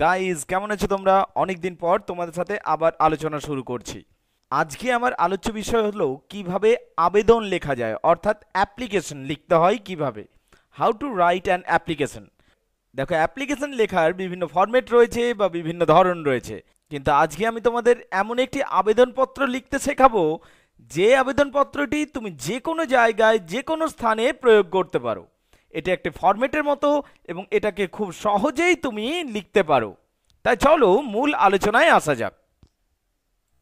Guys কেমন আছো তোমরা? অনেকদিন পর তোমাদের সাথে আবার আলোচনা শুরু করছি। আজকে আমার আলোচ্য বিষয় হলো, কীভাবে আবেদন লেখা যায়, অর্থাৎ অ্যাপ্লিকেশন লিখতে হয় কীভাবে? How to write an application দেখো অ্যাপ্লিকেশন লেখার বিভিন্ন ফরম্যাট রয়েছে বা বিভিন্ন ধরন রয়েছে। কিন্তু আজকে আমি তোমাদের এমন একটি আবেদনপত্র লিখতে শেখাবো, যে আবেদনপত্রটি তুমি যে কোনো জায়গায় যে কোনো স্থানে প্রয়োগ করতে পারো। এটা একটি ফরম্যাটের মতো এবং এটাকে খুব সহজেই তুমি লিখতে পারো। তাই চলো মূল আলোচনায় আসা যাক।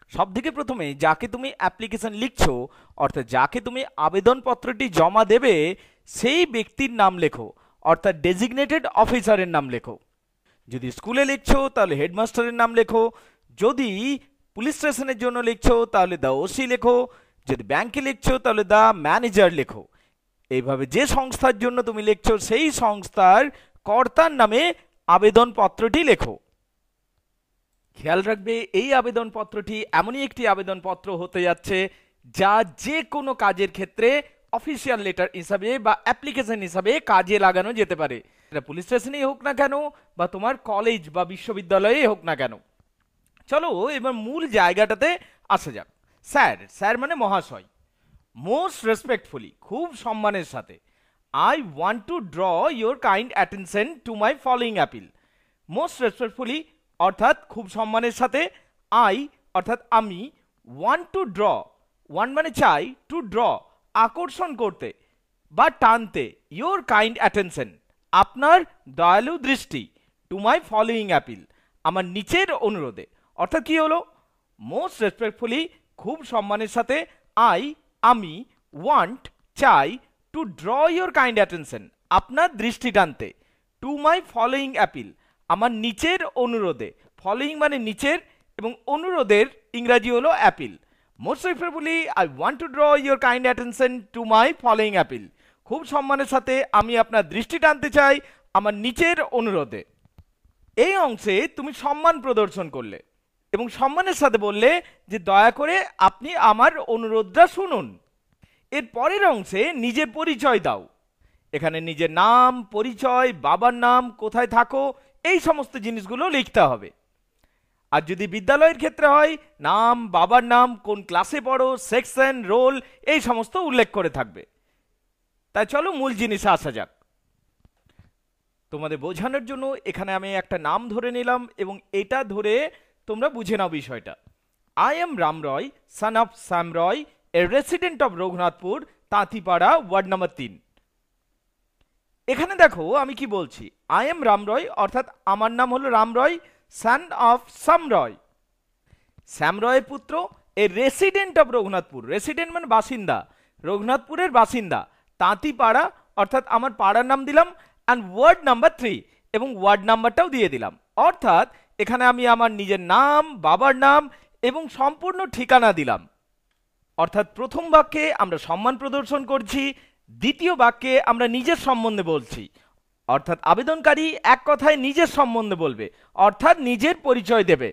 সব থেকে প্রথমে যাকে তুমি অ্যাপ্লিকেশন লিখছো, অর্থাৎ যাকে তুমি আবেদনপত্রটি জমা দেবে, সেই ব্যক্তির নাম লেখো, অর্থাৎ ডেজিগনেটেড অফিসারের নাম লেখো। যদি স্কুলে লিখছো, তাহলে হেডমাস্টারের নাম লেখো। যদি পুলিশ স্টেশনের জন্য লিখছো, তাহলে দ্য ওসি লেখো। যদি ব্যাংকে লিখছো, তাহলে দ্য ম্যানেজার লেখো। এইভাবে যে সংস্থার জন্য তুমি লিখছো, সেই সংস্থার কর্তার নামে আবেদনপত্রটি লেখো। খেয়াল রাখবে, এই আবেদনপত্রটি এমনই একটি আবেদনপত্র হতে যাচ্ছে, যা যে কোনো কাজের ক্ষেত্রে অফিসিয়াল লেটার হিসাবে বা অ্যাপ্লিকেশন হিসাবে কাজে লাগানো যেতে পারে। এটা পুলিশ স্টেশনেই হোক না কেন, বা তোমার কলেজ বা বিশ্ববিদ্যালয়ে হোক না কেন। চলো, এবার মূল জায়গাটাতে আসা যাক। স্যার স্যার মানে মহাশয়। মোস্ট রেসপেক্টফুলি খুব সম্মানের সাথে I want to draw your kind attention to my following appeal most respectfully অর্থাৎ খুব সম্মানের সাথে আই অর্থাৎ আমি ওয়ান টু ড্র ওয়ান মানে চাই টু ড্র আকর্ষণ করতে বা টানতে ইয়োর কাইন্ড অ্যাটেনশন আপনার দয়ালু দৃষ্টি টু মাই ফলোয়িং অ্যাপিল আমার নিচের অনুরোধে। অর্থাৎ কি হলো? মোস্ট রেসপেক্টফুলি খুব সম্মানের সাথে আই আমি ওয়ান্ট চাই to draw your kind attention আপনার দৃষ্টি টানতে। টু মাই ফলোয়িং অ্যাপিল আমার নিচের অনুরোধে। ফলোয়িং মানে নিচের এবং অনুরোধের ইংরাজি হলো appeal most preferably I want to draw your kind attention to my following appeal খুব সম্মানের সাথে আমি আপনার দৃষ্টি টানতে চাই আমার নিচের অনুরোধে। এই অংশে তুমি সম্মান প্রদর্শন করলে। এবং সম্মানের সাথে বললে যে দয়া করে আপনি আমার অনুরোধটা শুনুন। এর পরের অংশে নিজের পরিচয় দাও। এখানে নিজের নাম, পরিচয়, বাবার নাম, কোথায় থাকো, এই সমস্ত জিনিসগুলো লিখতে হবে। আর যদি বিদ্যালয়ের ক্ষেত্রে হয়, নাম, বাবার নাম, কোন ক্লাসে পড়ো, সেকশন, রোল, এই সমস্ত উল্লেখ করে থাকবে। তাই চলো মূল জিনিসে আসা যাক। তোমাদের বোঝানোর জন্য এখানে আমি একটা নাম ধরে নিলাম এবং এটা ধরে তোমরা বুঝে নাও বিষয়টা। I am Ram Roy son of Shyam Roy a resident of Raghunathpur তাঁতিপাড়া ward number তিন এখানে দেখো আমি কি বলছি। আই এম রাম রয় অর্থাৎ আমার নাম হলো Ram Roy son of some রয় শ্যাম রয়ের পুত্র a resident of Raghunathpur resident মানে বাসিন্দা। রঘুনাথপুরের বাসিন্দা। তাঁতিপাড়া অর্থাৎ আমার পাড়ার নাম দিলাম অ্যান্ড ওয়ার্ড নাম্বার থ্রি এবং ওয়ার্ড নাম্বারটাও দিয়ে দিলাম। অর্থাৎ এখানে আমি আমার নিজের নাম, বাবার নাম এবং সম্পূর্ণ ঠিকানা দিলাম। অর্থাৎ প্রথম বাক্যে আমরা সম্মান প্রদর্শন করছি, দ্বিতীয় বাক্যে আমরা নিজের সম্বন্ধে বলছি। অর্থাৎ আবেদনকারী এক কথায় নিজের সম্বন্ধে বলবে, অর্থাৎ নিজের পরিচয় দেবে।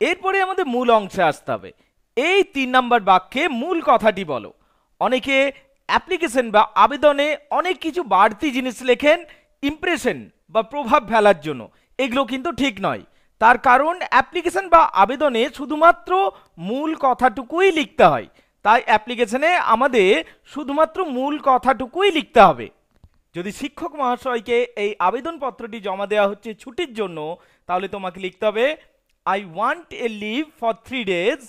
এরপরে আমাদের মূল অংশে আসতে হবে। এই তিন নম্বর বাক্যে মূল কথাটি বলো। অনেকে অ্যাপ্লিকেশন বা আবেদনে অনেক কিছু বাড়তি জিনিস লেখেন, ইমপ্রেশন বা প্রভাব ফেলার জন্য। এগুলো কিন্তু ঠিক নয়। তার কারণ অ্যাপ্লিকেশন বা আবেদনে শুধুমাত্র মূল কথাটুকুই লিখতে হয়। তাই অ্যাপ্লিকেশনে আমাদের শুধুমাত্র মূল কথাটুকুই লিখতে হবে। যদি শিক্ষক মহাশয়কে এই আবেদনপত্রটি জমা দেওয়া হচ্ছে ছুটির জন্য, তাহলে তোমাকে লিখতে হবে I want a leave for three days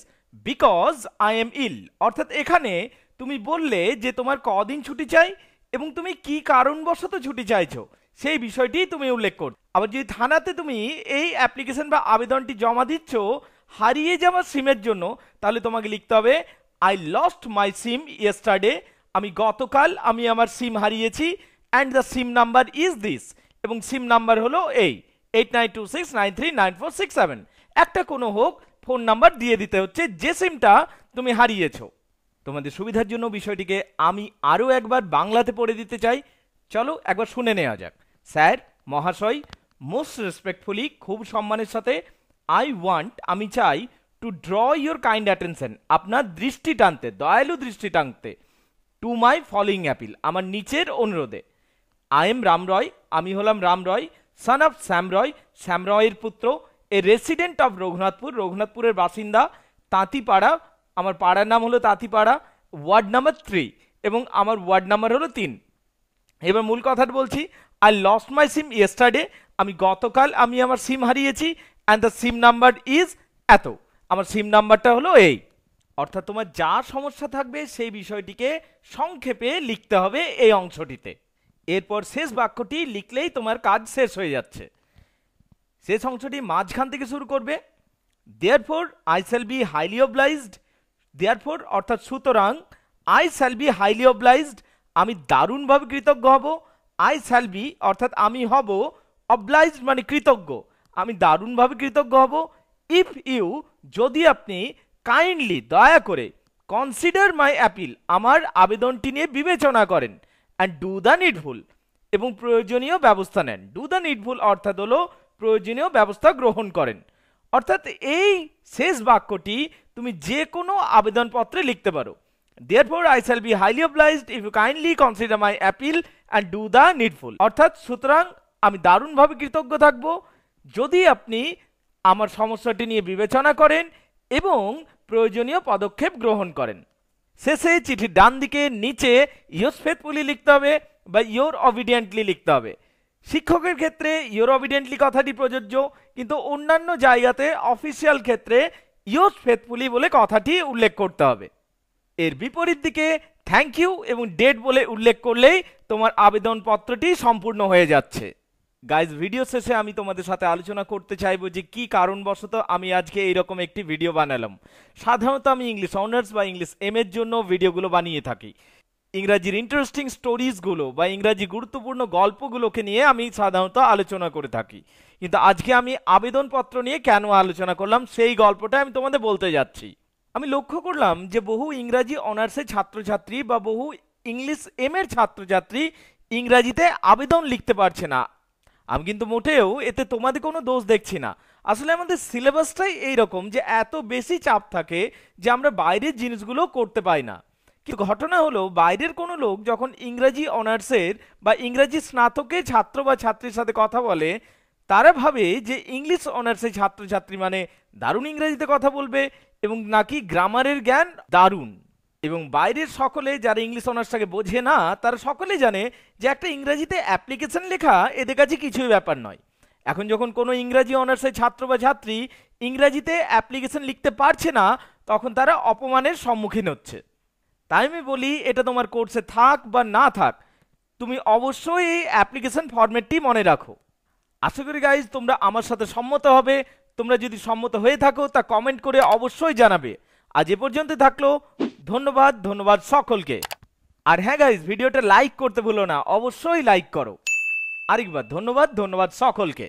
because I am ill অর্থাৎ এখানে তুমি বললে যে তোমার কদিন ছুটি চাই? এবং তুমি কি কারণবশত ছুটি চাইছো? সেই বিষয়টি তুমি উল্লেখ কর। আবার যদি থানাতে তুমি এই অ্যাপ্লিকেশন বা আবেদনটি জমা দিচ্ছ, হারিয়ে যাওয়া সিমের জন্য, তাহলে তোমাকে লিখতে হবে I lost my SIM yesterday আমি গতকাল আমি আমার সিম হারিয়েছি and the SIM number is this এবং সিম নাম্বার হলো এই eight nine two six nine three nine four six seven একটা কোনো হোক ফোন নাম্বার দিয়ে দিতে হচ্ছে যে সিমটা তুমি হারিয়েছো। তোমাদের সুবিধার জন্য বিষয়টিকে আমি আরও একবার বাংলাতে পড়ে দিতে চাই। চলো একবার শুনে নেওয়া যাক। স্যার, মহাশয় মোস্ট রেসপেক্টফুলি খুব সম্মানের সাথে আই ওয়ান্ট আমি চাই to draw your kind attention আপনার দৃষ্টি টানতে, দয়ালু দৃষ্টি টানতে টু মাই ফলোয়িং অ্যাপিল আমার নিচের অনুরোধে। আই এম রাম রয় আমি হলাম রাম রয় সন অফ শ্যামরয় শ্যামরয়ের পুত্র এ রেসিডেন্ট অফ রঘুনাথপুর রঘুনাথপুরের বাসিন্দা, তাঁতিপাড়া আমার পাড়ার নাম হলো তাঁতিপাড়া, ওয়ার্ড নাম্বার থ্রি এবং আমার ওয়ার্ড নাম্বার হলো তিন। এবার মূল কথাটা বলছি I lost my SIM yesterday আমি গতকাল আমি আমার সিম হারিয়েছি and the SIM number is এত। আমার সিম নাম্বারটা হলো এই। অর্থাৎ তোমার যা সমস্যা থাকবে সেই বিষয়টিকে সংক্ষেপে লিখতে হবে এই অংশটিতে। এরপর শেষ বাক্যটি লিখলেই তোমার কাজ শেষ হয়ে যাচ্ছে। শেষ অংশটি মাঝখান থেকে শুরু করবে। Therefore I shall be highly obliged therefore অর্থাৎ সুতরাং I shall be highly obliged আমি দারুণভাবে কৃতজ্ঞ হব। আই শ্যাল বি অর্থাৎ আমি হব অবলাইজড মানে কৃতজ্ঞ। আমি দারুণভাবে কৃতজ্ঞ হব। ইফ ইউ যদি আপনি কাইন্ডলি দয়া করে কনসিডার মাই অ্যাপিল আমার আবেদনটি নিয়ে বিবেচনা করেন অ্যান্ড ডু দ্য নিডফুল এবং প্রয়োজনীয় ব্যবস্থা নেন। ডু দ্য নিডফুল অর্থাৎ হলো, প্রয়োজনীয় ব্যবস্থা গ্রহণ করেন। অর্থাৎ এই শেষ বাক্যটি তুমি যে কোনো আবেদনপত্রে লিখতে পারো। Therefore I shall be highly obliged if you kindly consider my appeal and do the needful অর্থাৎ সুতরাং আমি দারুণভাবে কৃতজ্ঞ থাকব। যদি আপনি আমার সমস্যাটি নিয়ে বিবেচনা করেন এবং প্রয়োজনীয় পদক্ষেপ গ্রহণ করেন। শেষে চিঠির ডান দিকে নিচে ইয়োস ফেথফুলি লিখতে হবে বা ইয়োর অবিডিয়েন্টলি লিখতে হবে। শিক্ষকের ক্ষেত্রে ইয়োর অবিডেন্টলি কথাটি প্রযোজ্য, কিন্তু অন্যান্য জায়গাতে অফিসিয়াল ক্ষেত্রে ইয়োস ফেথফুলি বলে কথাটি উল্লেখ করতে হবে। এর বিপরীত দিকে থ্যাংক ইউ এবং ডেট বলে উল্লেখ করলেই তোমার আবেদনপত্রটি সম্পূর্ণ হয়ে যাচ্ছে। গাইজ ভিডিও শেষে আমি তোমাদের সাথে আলোচনা করতে চাইব যে কি কারণবশত আমি আজকে এইরকম একটি ভিডিও বানালাম। সাধারণত আমি ইংলিশ অনার্স বা ইংলিশ এম এর জন্য ভিডিওগুলো বানিয়ে থাকি। ইংরাজির ইন্টারেস্টিং স্টোরিজগুলো বা ইংরাজি গুরুত্বপূর্ণ গল্পগুলোকে নিয়ে আমি সাধারণত আলোচনা করে থাকি। কিন্তু আজকে আমি আবেদনপত্র নিয়ে কেন আলোচনা করলাম, সেই গল্পটা আমি তোমাদের বলতে যাচ্ছি। আমি লক্ষ্য করলাম যে বহু ইংরাজি অনার্সের ছাত্রছাত্রী বা বহু ইংলিশ এম এর ছাত্রছাত্রী ইংরাজিতে আবেদন লিখতে পারছে না। আমি কিন্তু মোটেও এতে তোমাদের কোনো দোষ দেখছি না। আসলে আমাদের সিলেবাসটাই এইরকম যে এত বেশি চাপ থাকে যে আমরা বাইরের জিনিসগুলো করতে পাই না। কিন্তু ঘটনা হলো, বাইরের কোনো লোক যখন ইংরাজি অনার্সের বা ইংরাজি স্নাতকের ছাত্র বা ছাত্রীর সাথে কথা বলে, তারা ভাবে যে ইংলিশ অনার্সের ছাত্রছাত্রী মানে দারুণ ইংরেজিতে কথা বলবে এবং নাকি গ্রামারের জ্ঞান দারুণ। এবং বাইরের সকলে যারা ইংলিশ অনার্সটাকে বোঝে না, তারা সকলে জানে যে একটা ইংরেজিতে অ্যাপ্লিকেশন লেখা এদের কাছে কিছুই ব্যাপার নয়। এখন যখন কোনো ইংরাজি অনার্সের ছাত্র বা ছাত্রী ইংরাজিতে অ্যাপ্লিকেশন লিখতে পারছে না, তখন তারা অপমানের সম্মুখীন হচ্ছে। তাই আমি বলি, এটা তোমার কোর্সে থাক বা না থাক, তুমি অবশ্যই এই অ্যাপ্লিকেশন ফরম্যাটটি মনে রাখো। আশা করি গাইজ তোমরা আমার সাথে সম্মত হবে। তোমরা যদি সম্মত হয়ে থাকো, তা কমেন্ট করে অবশ্যই জানাবে। আজ এ পর্যন্ত থাকল, ধন্যবাদ ধন্যবাদ সকলকে। আর হ্যাঁ গাইজ ভিডিওটা লাইক করতে ভুলো না, অবশ্যই লাইক করো। আরেকবার ধন্যবাদ ধন্যবাদ সকলকে।